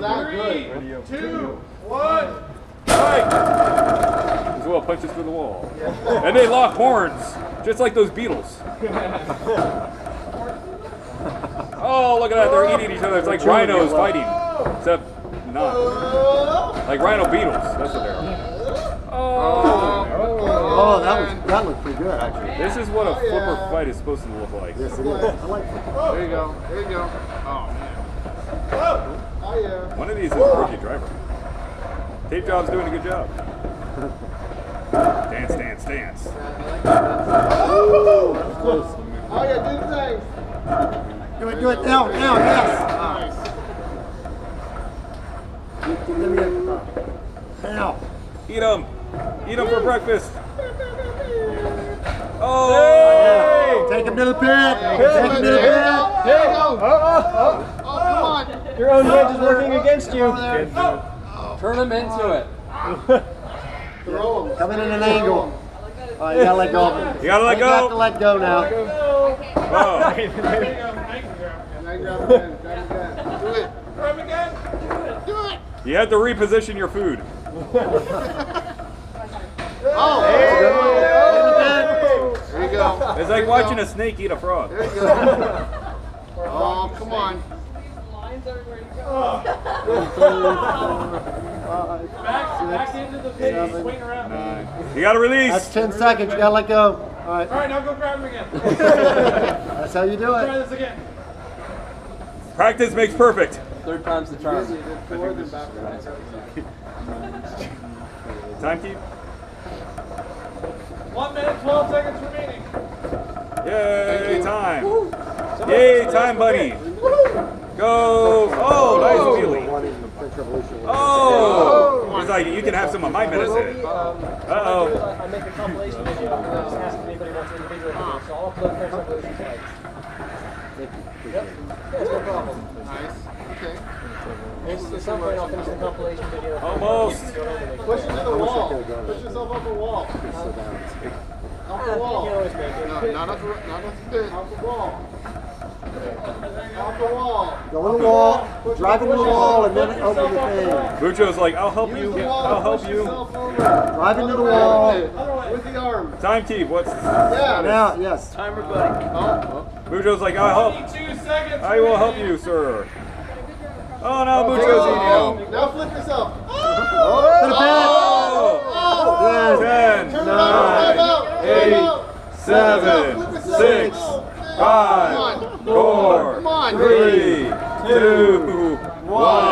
Three, two, one. Right. As well punches through the wall. And they lock horns, just like those beetles. Oh, look at that. They're eating each other. It's like rhinos fighting. Except not. Like rhino beetles. That's what they're. Oh. Oh, that was that looked pretty good actually. This is what a oh, flipper fight is supposed to look like. Yes, it is. I like it. There you go. There you go. Oh man. Oh yeah. One of these is a rookie driver. Tape job's doing a good job. Dance, dance, dance. Oh yeah. Do the thing. Do it, do it now, now, yes. Give me a, now. Eat them. Eat them for breakfast. Oh! Yeah. Take him to the pit. Take him to the There you pit. go. There you go. Come on. Your own hedge is working against you. Turn him into it. Throw him. Come in at an angle. Oh, you gotta let go of it. You gotta let go. You have go. to let go now. Oh. You grab it again. Grab it again. Do it. Grab again. Do it. You have to reposition your food. Oh. Hey. There you go. It's like watching a snake eat a frog. There you go. Oh, come on. Oh. Back into the pit and swing around. Nine. You gotta release. That's 10 seconds. You gotta let go. All right. All right, now go grab him again. That's how you do Try it. Try this again. Practice makes perfect. Third time's the charm. Time keep. One minute, 12 seconds remaining. Yay, time. Yay, time, buddy. Go. Oh, nice wheelie. Oh. He's oh. like, you can have some of my medicine. Uh-oh. I make a compilation video and I just ask if anybody wants individual videos, so I'll upload French Revolution tonight. Yep. Yeah, it's no problem. Nice. Okay. It's, at some point I'll finish the compilation video. Almost. Push into the wall. Push yourself off the wall. Off the You can wall. always make it. No, not off the, not off the pit. Off the wall. Out the wall. Go in the wall, drive into the wall, and then open the thing. Mucho's like, I'll help you. I'll help you. Drive into the wall. With the arm. Time, keep. What's. Yeah. Now, yes. Timer, buddy. Oh. Mucho's like, I'll help. I will help you, sir. Oh, no, Mucho's in eating. Now flip yourself. Oh! oh. Oh! oh. 10, 9, 8, 7, 6, five, on. four, on. three, two, one.